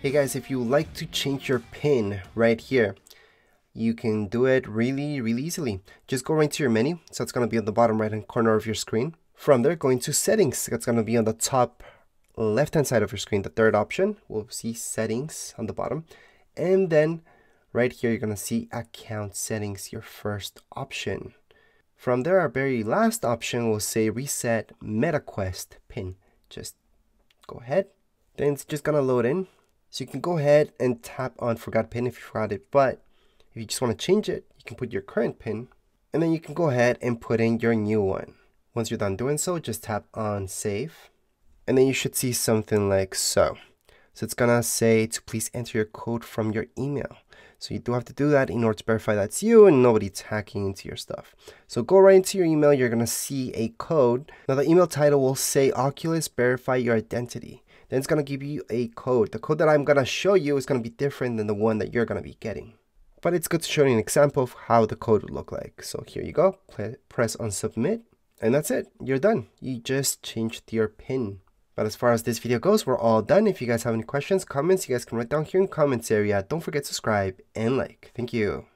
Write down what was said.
Hey guys, if you like to change your pin right here, you can do it really, really easily. Just go right to your menu. So it's going to be on the bottom right hand corner of your screen. From there, go into settings. It's going to be on the top left hand side of your screen. The third option, we'll see settings on the bottom. And then right here, you're going to see account settings, your first option. From there, our very last option will say reset MetaQuest pin. Just go ahead. Then it's just going to load in. So you can go ahead and tap on forgot pin if you forgot it. But if you just want to change it, you can put your current pin and then you can go ahead and put in your new one. Once you're done doing so, just tap on save and then you should see something like so. So it's gonna say to please enter your code from your email. So you do have to do that in order to verify that's you and nobody's hacking into your stuff. So go right into your email, you're gonna see a code. Now the email title will say Oculus verify your identity. Then it's gonna give you a code. The code that I'm gonna show you is gonna be different than the one that you're gonna be getting. But it's good to show you an example of how the code would look like. So here you go, press on submit, and that's it, you're done. You just changed your pin. But as far as this video goes, we're all done. If you guys have any questions, comments, you guys can write down here in the comments area. Don't forget to subscribe and like. Thank you.